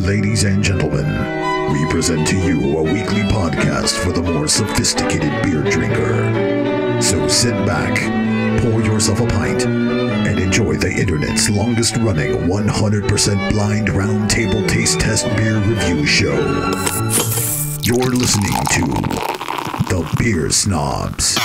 Ladies and gentlemen, we present to you a weekly podcast for the more sophisticated beer drinker. So sit back, pour yourself a pint, and enjoy the internet's longest running 100% blind roundtable taste test beer review show. You're listening to The Beer Snobs.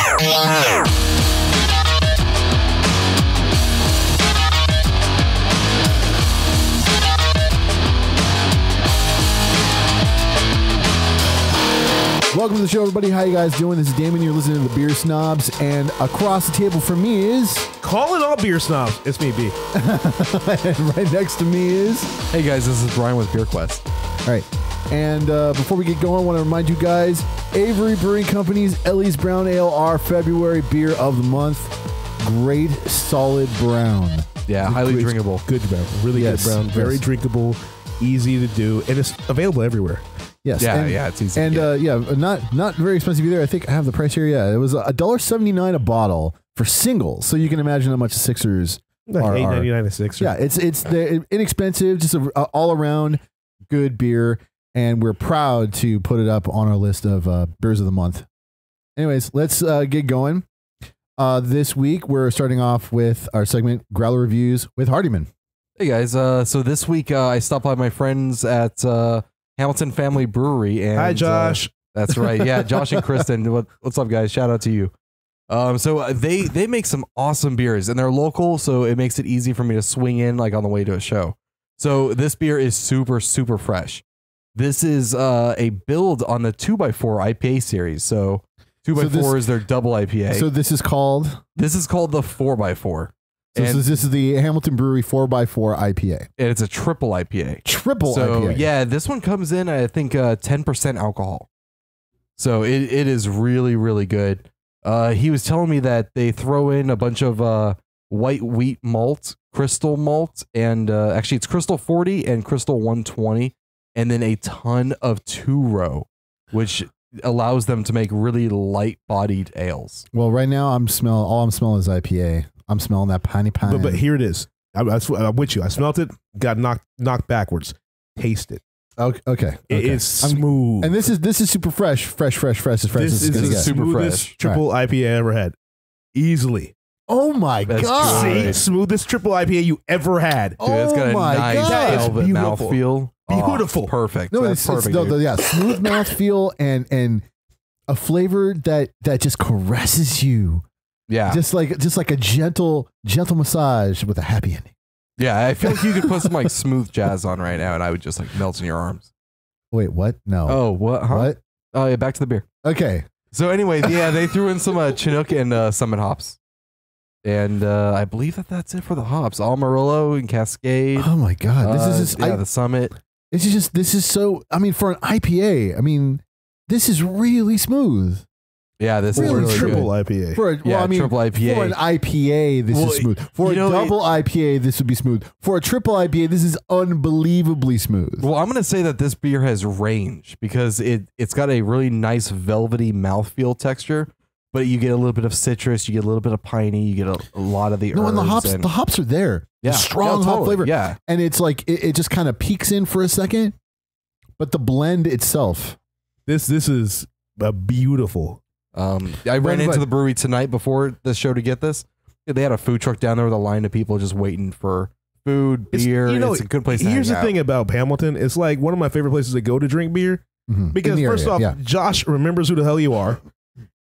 Welcome to the show, everybody. How you guys doing? This is Damon. You're listening to the Beer Snobs, and across the table from me is, Call it all beer snobs. It's me, B. and right next to me is, Hey guys, this is Brian with Beer Quest. all right. And uh, before we get going, I want to remind you guys, Avery Brewing Company's Ellie's Brown Ale, our February beer of the month. Great, solid brown. Yeah, highly Good- drinkable. Good brown. Really Yes, good brown. Very yes. drinkable, easy to do, and it's available everywhere. Yes. Yeah, and, yeah, it's easy. And uh, yeah, not not very expensive either. I think I have the price here. Yeah, it was a dollar seventy nine a bottle for singles. So you can imagine how much Sixers Like Are- eight are- ninety nine a six. Yeah, it's it's the inexpensive, just a, a all around good beer, and we're proud to put it up on our list of uh, beers of the month. Anyways, let's uh, get going. Uh, this week we're starting off with our segment Growler reviews with Hardyman. hey guys, uh, so this week uh, I stopped by my friends at uh, Hamilton Family Brewery. And Hi, uh, Josh. that's right. Yeah, Josh and Kristen. What, what's up, guys? Shout out to you. Um, so uh, they they make some awesome beers, and they're local, so it makes it easy for me to swing in like on the way to a show. So this beer is super super fresh. This is uh, a build on the two x four IPA series. So two x four is their double IPA. So this is called. this is called the four x four, So this is- this is the Hamilton Brewery four x four IPA, and it's a triple IPA. triple so IPA. yeah, this one comes in I think uh, ten percent alcohol. So it, it is really really good. Uh, he was telling me that they throw in a bunch of uh, white wheat malt, crystal malt, and uh, actually it's crystal forty and crystal one twenty, and then a ton of two row, which allows them to make really light bodied ales. Well, right now I'm smelling. All I'm smelling is IPA. I'm smelling that piney pine. But but here it is. I, I, sw- I'm with you. I smelt it. Got knocked knocked backwards. Taste it. okay, okay. It okay. is I'm- smooth. and this is this is super fresh, fresh, fresh, fresh, as fresh this as is it's gonna the super smoothest fresh. triple IPA I ever had. Easily. Oh my That's god! good. See, smoothest triple IPA you ever had. Oh Dude, it's got a my nice God. That is velvet beautiful. mouthfeel. Oh, Beautiful. perfect. No, That's it's, it's perfect. no, yeah, smooth mouth feel and and a flavor that that just caresses you, yeah. just like just like a gentle gentle massage with a happy ending. Yeah, I feel like you could put some like smooth jazz on right now, and I would just like melt in your arms. Wait, what? No. Oh, what? Huh? what? Oh, yeah. Back to the beer. Okay. So anyway, yeah, they threw in some uh, Chinook and uh, Summit hops, and uh, I believe that that's it for the hops. Amarillo and Cascade. Oh my god! This uh, is just, yeah, I, the Summit. this is just this is so. I mean, for an IPA, I mean, this is really smooth. Yeah, this Really is really triple good. IPA. For a, Yeah, I mean, triple IPA. For an IPA, this Well, is smooth. For a know, double IPA, this would be smooth. For a triple IPA, this is unbelievably smooth. Well, I'm gonna say that this beer has range because it it's got a really nice velvety mouthfeel texture, but you get a little bit of citrus, you get a little bit of piney, you get a, a lot of the no, and the hops, and- the hops are there. yeah, The strong no, hop flavor. Yeah, and it's like it, it just kind of peaks in for a second, but the blend itself. This this is a beautiful. Um, I ran into but- the brewery tonight before the show to get this. They had a food truck down there with a line of people just waiting for food, It's- beer. you know, it's a good place. To Here's hang the out. thing about Hamilton. It's like one of my favorite places to go to drink beer. Mhm. Because first area, off, yeah. Josh remembers who the hell you are,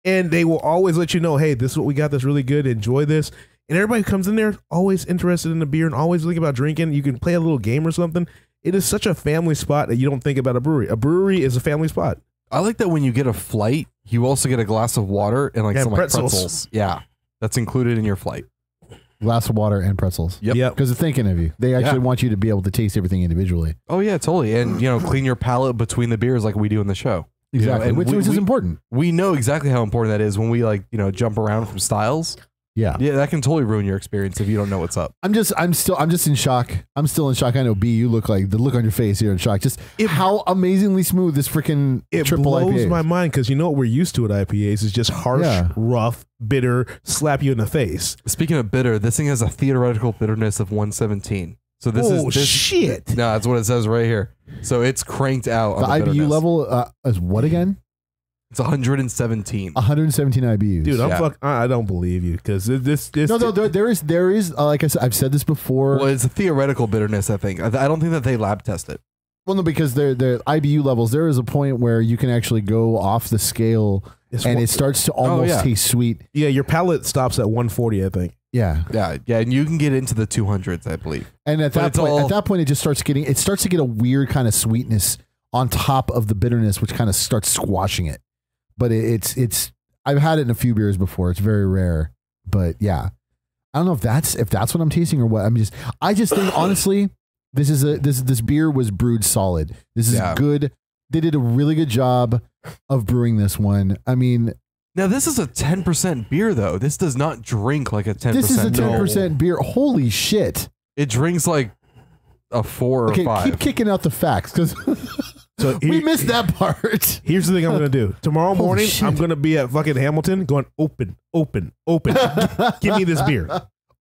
and they will always let you know, "Hey, this is what we got. That's really good. Enjoy this." And everybody who comes in there always interested in the beer and always thinking about drinking. You can play a little game or something. It is such a family spot that you don't think about a brewery. A brewery is a family spot. I like that when you get a flight, you also get a glass of water and like Yeah, some like pretzels. pretzels. Yeah, that's included in your flight. glass of water and pretzels. Yep. Yep. Because they're thinking of you. They actually Yeah. want you to be able to taste everything individually. Oh yeah, totally. And you know, clean your palate between the beers like we do in the show. You know, Exactly, and which, we- which is we- important. We know exactly how important that is when we like you know jump around from styles. Yeah. Yeah, that can totally ruin your experience if you don't know what's up. I'm just, I'm still, I'm just in shock. I'm still in shock. I know B, you look like the look on your face here in shock. Just how amazingly smooth this freaking It triple blows IPA. is. my mind because you know what we're used to at IPAs is just harsh, Yeah. rough, bitter, slap you in the face. Speaking of bitter, this thing has a theoretical bitterness of 117. So this oh is this, shit! No, that's what it says right here. So it's cranked out. The on IBU bitterness. level uh, is what again? It's 117. 117 IBUs. Dude, I'm Yeah. fuck. I I don't believe you because this this no, no, there, there is there is uh, like I said, I've said this before. Well, it's a theoretical bitterness. I think. I, I don't think that they lab test it. Well, no, because they're the IBU levels. There is a point where you can actually go off the scale, it's and one- it starts to almost yeah. taste sweet. yeah, your palate stops at 140. I think. Yeah, Yeah, yeah, and you can get into the 200s, I believe. and at But that it's point, all- at that point, it just starts getting it starts to get a weird kind of sweetness on top of the bitterness, which kind of starts squashing it. But it, it's it's I've had it in a few beers before. It's very rare, but yeah, I don't know if that's if that's what I'm tasting or what. I'm just I just think honestly, this is a this this beer was brewed solid. This is Yeah. good. They did a really good job of brewing this one. I mean, Now this is a 10% beer though. This does not drink like a 10%. this is a ten no. percent beer. Holy shit! It drinks like a four or Okay, keep kicking out the facts because So we here- missed that part. Here's the thing I'm gonna do. Tomorrow morning, shit. I'm gonna be at fucking Hamilton, going open, open, open. Give me this beer.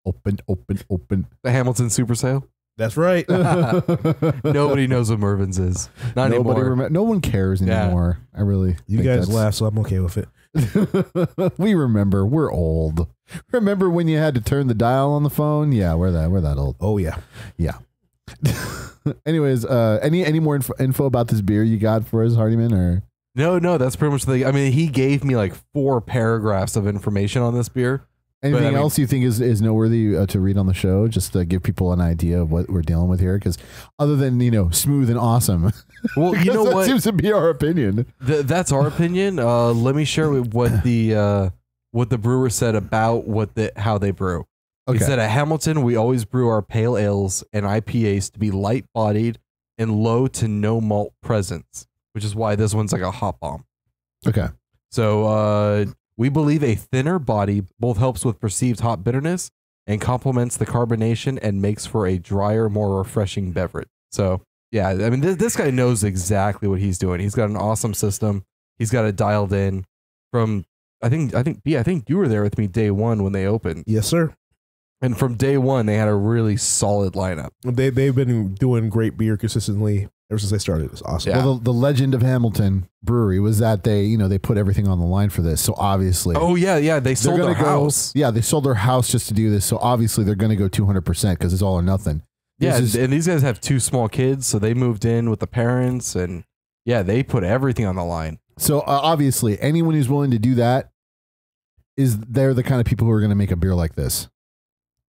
Open, open, open. the Hamilton Super Sale. That's right. Nobody knows what Mervyn's is. Not Nobody anymore. remem- no one cares Yeah. anymore. I really. You guys laugh, so I'm okay with it. we remember. We're old. Remember when you had to turn the dial on the phone? Yeah, we're that. We're that old. Oh yeah, yeah. Anyways, uh, any any more info, info about this beer you got for us, Hardyman? Or No, no, that's pretty much the. I mean, he gave me like four paragraphs of information on this beer. anything I mean- else you think is is noteworthy uh, to read on the show, just to give people an idea of what we're dealing with here? Because other than you know smooth and awesome, Well, you know that what? seems to be our opinion. Th- that's our opinion. Uh, let me share with what the uh, what the brewer said about what the how they brew. Okay. He said at Hamilton, we always brew our pale ales and IPAs to be light bodied and low to no malt presence, which is why this one's like a hop bomb. Okay. So uh, we believe a thinner body both helps with perceived hop bitterness and complements the carbonation and makes for a drier, more refreshing beverage. So yeah, I mean, th- this guy knows exactly what he's doing. He's got an awesome system. He's got it dialed in from. I think I think B. I think you were there with me day one when they opened, Yes, sir. And from day one they had a really solid lineup. They they've been doing great beer consistently ever since they started. It's awesome. Yeah. Well, the, the legend of Hamilton Brewery was that they, you know, they put everything on the line for this. So obviously, Oh yeah, yeah. They sold their go. house. Yeah, they sold their house just to do this. So obviously, they're going to go two hundred percent because it's all or nothing. Yeah, is- and these guys have two small kids, so they moved in with the parents, and yeah, they put everything on the line. So uh, obviously, anyone who's willing to do that is they're the kind of people who are going to make a beer like this.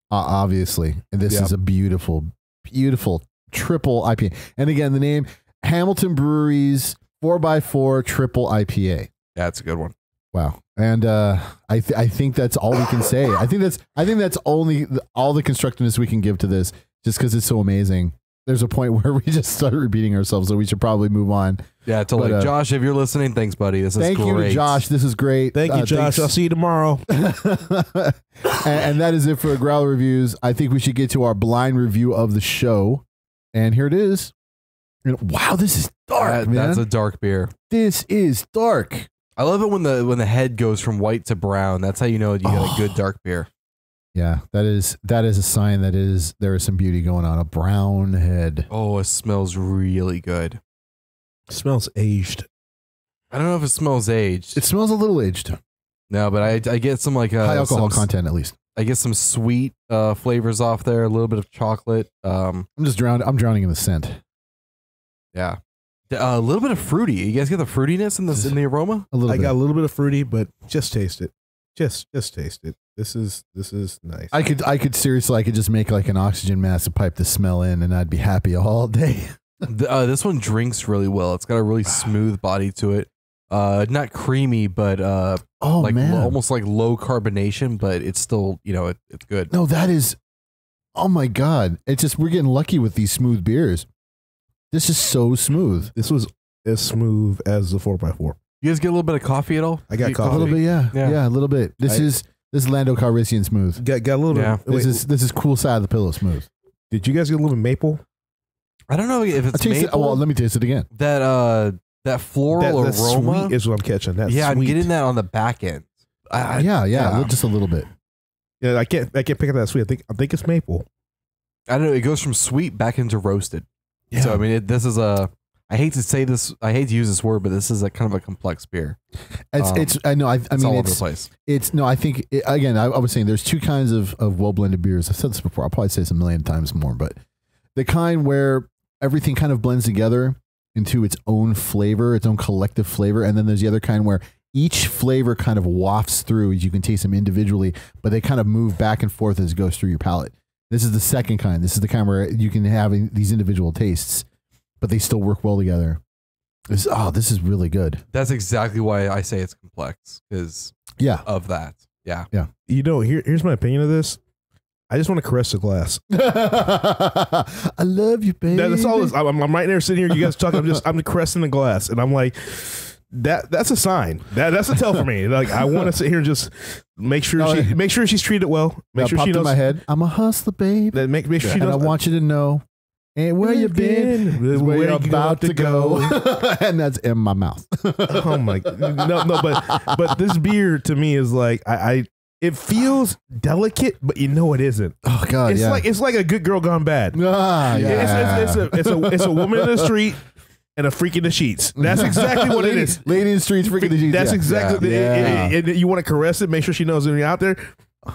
Uh, obviously, and this Yeah. is a beautiful, beautiful triple IPA. And again, the name Hamilton Breweries four x four triple IPA. That's a good one. Wow. And uh, I th- I think that's all we can say. I think that's I think that's only all the constructiveness we can give to this, just because it's so amazing. There's a point where we just start repeating ourselves, so we should probably move on. Yeah, to But, like uh, Josh, if you're listening, thanks, buddy. This is Thank you great. to Josh. This is great. Thank you, Uh, Josh. thanks- I'll see you tomorrow. and, and that is it for growl reviews. I think we should get to our blind review of the show, and here it is. And wow, this is dark, That- man. That's a dark beer. this is dark. I love it when the when the head goes from white to brown. That's how you know you got a good dark beer. Yeah, that is that is a sign that is there is some beauty going on. A brown head. Oh, it smells really good. smells aged. I don't know if it smells aged. It smells a little aged. no, but I I get some like uh, High alcohol some- content, at least. I get some sweet uh, flavors off there. A little bit of chocolate. Um, I'm just drowning. I'm drowning in the scent. yeah, Uh, a little bit of fruity. You guys get the fruitiness in this in the aroma. A little I bit. got a little bit of fruity, but just taste it. Just just taste it. This is this is nice. I could I could seriously I could just make like an oxygen mask to pipe the smell in, and I'd be happy all day. The- uh, this one drinks really well. It's got a really smooth body to it. Uh, not creamy, but uh, Oh like man, almost like low carbonation, but it's still you know it, it's good. no, that is. Oh my god! It's just we're getting lucky with these smooth beers. This is so smooth. this was as smooth as the four x four. You guys get a little bit of coffee at all? I got coffee. A little bit, yeah, Yeah. yeah, a little bit. This I- is this is Lando Calrissian smooth. Got got a little Yeah. bit. This wait, is this is cool side of the pillow smooth. did you guys get a little bit maple? I don't know if I it's taste it. maple. Oh, well, let me taste it again. that uh that floral That, that aroma. sweet is what I'm catching. That yeah, I'm getting that on the back end. I, I- yeah, yeah, yeah. just a little bit. Yeah, I can't I can't pick up that sweet. I think I think it's maple. I don't know. It goes from sweet back into roasted. Yeah. So I mean, it, this is a. I hate to say this. I hate to use this word, but this is a kind of a complex beer. It's Um, it's I know I, I It's mean all over the it's place. it's no I think it, again I, I was saying there's two kinds of of well blended beers. I've said this before. I'll probably say this a million times more, but the kind where everything kind of blends together into its own flavor, its own collective flavor, and then there's the other kind where each flavor kind of wafts through. As you can taste them individually, but they kind of move back and forth as it goes through your palate. This is the second kind. This is the kind where you can have these individual tastes, but they still work well together. This, oh, this is really good. That's exactly why I say it's complex because Yeah. of that. Yeah. Yeah. You know, here here's my opinion of this. I just want to caress the glass. I love you, baby. That- that's all. this- I'm, I'm right there sitting here. You guys talking. I'm just I'm caressing the glass, and I'm like, that that's a sign. That that's a tell for me. Like I want to sit here and just make sure No, she make sure she's treated well. Make That sure popped she in knows my head. I'm a hustler, babe. that. Make make sure she and I want you to know. And where you been? Is where, you're about to go. and that's in my mouth. oh my no no but but this beer to me is like I, I it feels delicate but you know it isn't oh God, it's yeah. like it's like a good girl gone bad ah, yeah. it's, it's, it's, a, it's a it's a woman in the street and a freak in the sheets that's exactly what lady, it is Lady in the streets, freak in the sheets. that's yeah. exactly Yeah. it- it- it- you want to caress it make sure she knows when you're out there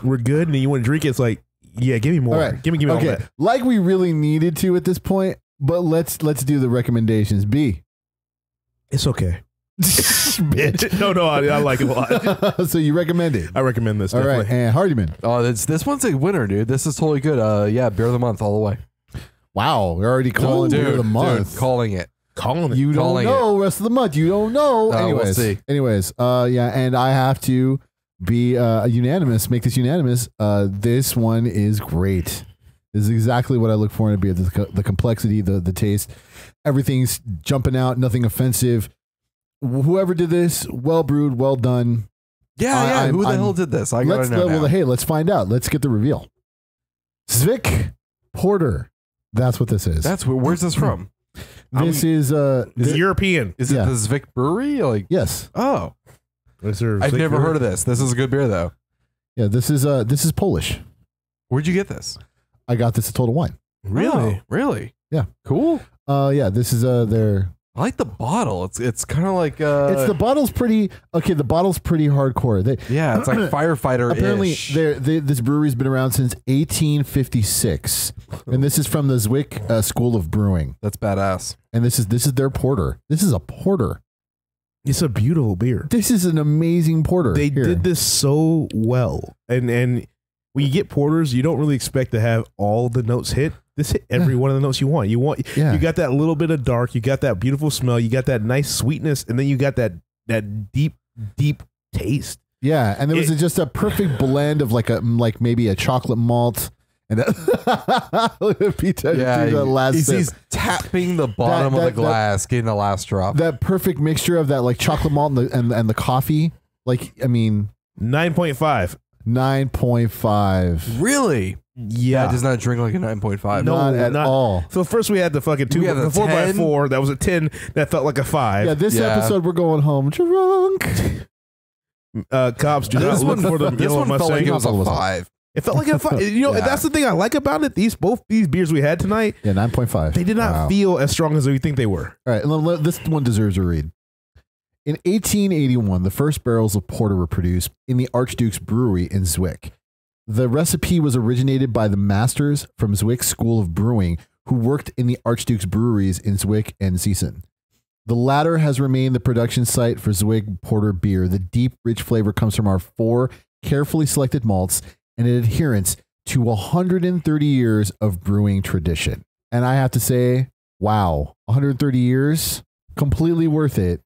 we're good and then you want to drink it it's like yeah give me more All right. give me give me all okay, that like we really needed to at this point, but let's let's do the recommendations. B. it's okay bitch no no I, I like it a lot so you recommend it. I recommend this All definitely. right, and Hardyman. Oh, this this one's a winner, dude. This is totally good. Uh, yeah, beer of the month all the way. Wow, we're already calling dude, beer of the dude, month. calling it. calling it You don't Calling know rest of the month. You don't know. Uh, we'll anyways, see. anyways, uh, yeah, and I have to be uh, unanimous. Make this unanimous. Uh, this one is great. This is exactly what I look for in a beer. The, the complexity, the the taste, everything's jumping out. Nothing offensive. Whoever did this, well brewed, well done. Yeah, I- yeah. I'm- Who the I'm- hell did this? I gotta let's know. well, hey, let's find out. Let's get the reveal. Żywiec Porter. That's what this is. That's where, where's this from? this is uh, th- European. Is it Yeah. the Żywiec Brewery? Like, yes, oh, Is there I've never heard of this. This is a good beer though. yeah. This is uh, this is Polish. Where'd you get this? I got this at Total Wine. Really? Oh, really? Yeah. Cool. Uh, yeah, this is uh, their. I like the bottle. It's it's kind of like uh, it's the bottle's pretty okay. The bottle's pretty hardcore. They yeah, it's like firefighter. apparently they, this brewery's been around since 1856, and this is from the Żywiec uh, School of Brewing. That's badass. And this is this is their porter. This is a porter. It's a beautiful beer. This is an amazing porter. They Here. did this so well, and and when you get porters, you don't really expect to have all the notes hit. This hit every one of the notes you want. You want Yeah. you got that little bit of dark, you got that beautiful smell, you got that nice sweetness, and then you got that that deep deep taste. Yeah, and there was It- a, just a perfect blend of like a like maybe a chocolate malt and a, Look at Pete Yeah, do the last he's, sip. he's tapping the bottom that- of the that- glass, getting the last drop. that perfect mixture of that like chocolate malt and the, and, and the coffee. Like I mean, Nine point five. nine point five. really? Yeah. That does not drink like a nine point five. No, not at not- all. so first we had the fucking two, We had the the four by four. That was a ten. That felt like a five. Yeah, this Yeah. episode we're going home drunk. Uh, cops do not This look one, for the this yellow one felt Mustang. like it was a of us. five. It felt like a five. You know, Yeah. that's the thing I like about it. These both these beers we had tonight, Yeah, nine point five. they did not Wow. feel as strong as we think they were. All right, this one deserves a read. In 1881, the first barrels of porter were produced in the Archduke's Brewery in Żywiec. The recipe was originated by the masters from Żywiec School of Brewing who worked in the Archduke's breweries in Żywiec and Cieszyn. The latter has remained the production site for Żywiec Porter beer. The deep, rich flavor comes from our four carefully selected malts and an adherence to 130 years of brewing tradition. And I have to say, wow, 130 years, completely worth it.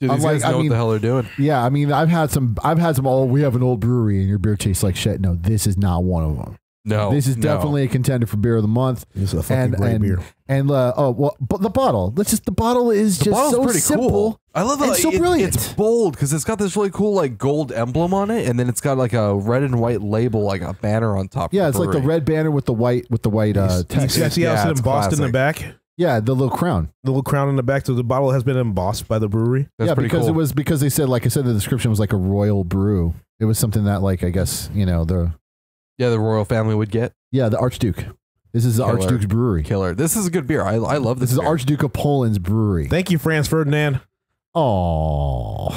Dude, these Unlike- guys know I what the hell they're doing. Yeah, I mean, I've had some, I've had some. Oh, we have an old brewery, and your beer tastes like shit. No, this is not one of them. No, this is no. definitely a contender for beer of the month. This is a fucking And great and beer. and uh, oh well, but the bottle. Let's just the bottle is The just so pretty simple. cool. I love and that. so it- brilliant. It's bold because it's got this really cool like gold emblem on it, and then it's got like a red and white label, like a banner on top. Yeah, of it's like the red banner with the white with the white uh, you text. see, I see how Yeah, it's it's embossed in the back. Yeah, the little crown. The little crown in the back, so the bottle has been embossed by the brewery. That's yeah, because cool. it was because they said like I said the description was like a royal brew. It was something that like I guess you know the yeah, the royal family would get. yeah the Archduke. This is the Killer. Archduke's Brewery. Killer. This is a good beer. I, I love this. This is beer. Archduke of Poland's brewery. Thank you, Franz Ferdinand. Oh,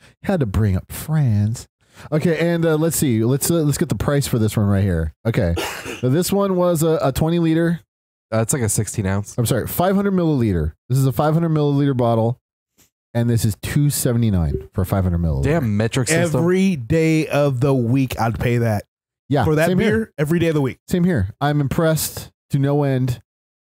had to bring up France. Okay, and uh, let's see. Let's uh, let's get the price for this one right here. Okay, so this one was a, a 20 liter. Uh, it's like a 16 ounce. I'm sorry, 500 milliliter. This is a 500 milliliter bottle, and this is 279 for 500 milliliter. Damn metric system. Every day of the week, I'd pay that yeah, for that same beer. Here. Every day of the week. Same here. I'm impressed to no end.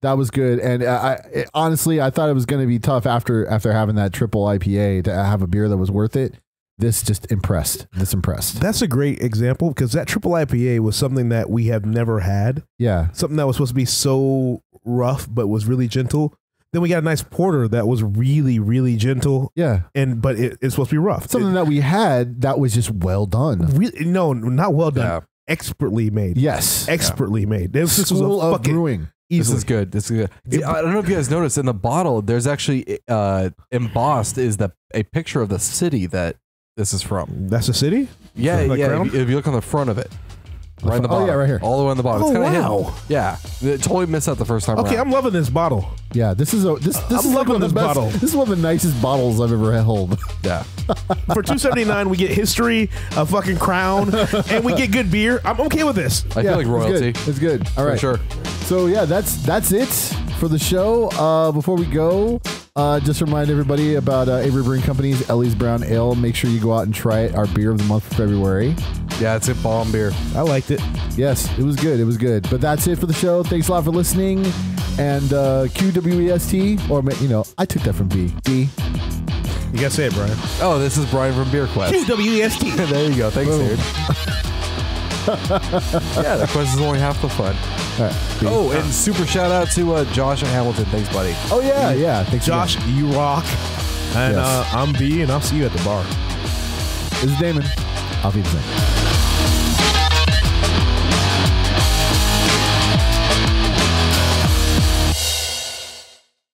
That was good, and uh, I it, honestly I thought it was going to be tough after after having that triple IPA to have a beer that was worth it. This just impressed. This impressed. That's a great example because that triple IPA was something that we have never had. Yeah, Something that was supposed to be so rough but was really gentle. Then we got a nice porter that was really, really gentle yeah. and but it, it's supposed to be rough. Something that we had that was just well done. Really, no, not well done. Yeah. Expertly made. Yes. Expertly made. This, this was School a of fucking brewing. This is good. This is good. I don't know if you guys noticed in the bottle. There's actually uh, embossed is the a picture of the city that this is from. That's a city. Yeah, yeah. If you, if you look on the front of it, right in the fr- oh, yeah, right here. all the way on the bottom. Oh, it's kind of wow. hidden. Yeah, It totally missed that the first time. Okay, around. I'm loving this bottle. Yeah, this is a this this I'm is loving one of the this best, bottle. This is one of the nicest bottles I've ever held. yeah. For two seventy nine, we get history, a fucking crown, and we get good beer. I'm okay with this. I yeah, feel like royalty. It's good. It's good. All For sure. So yeah, that's that's it for the show. Uh, before we go, uh, just remind everybody about uh, Avery Brewing Company's Ellie's Brown Ale. Make sure you go out and try it. Our beer of the month for February. Yeah, it's a bomb beer. I liked it. Yes, it was good. It was good. But that's it for the show. Thanks a lot for listening. And uh, QWEST, or you know, I took that from B. B. You gotta say it, Brian. Oh, this is Brian from Beer Quest. QWEST. there you go. Thanks, Boom. dude. yeah, that quest is only half the fun. All right. Oh, and super shout out to uh, Josh and Hamilton. Thanks, buddy. oh yeah, yeah. Thanks, again. Josh, you rock. And Yes. uh, I'm B, and I'll see you at the bar. This is Damon. Auf Wiedersehen.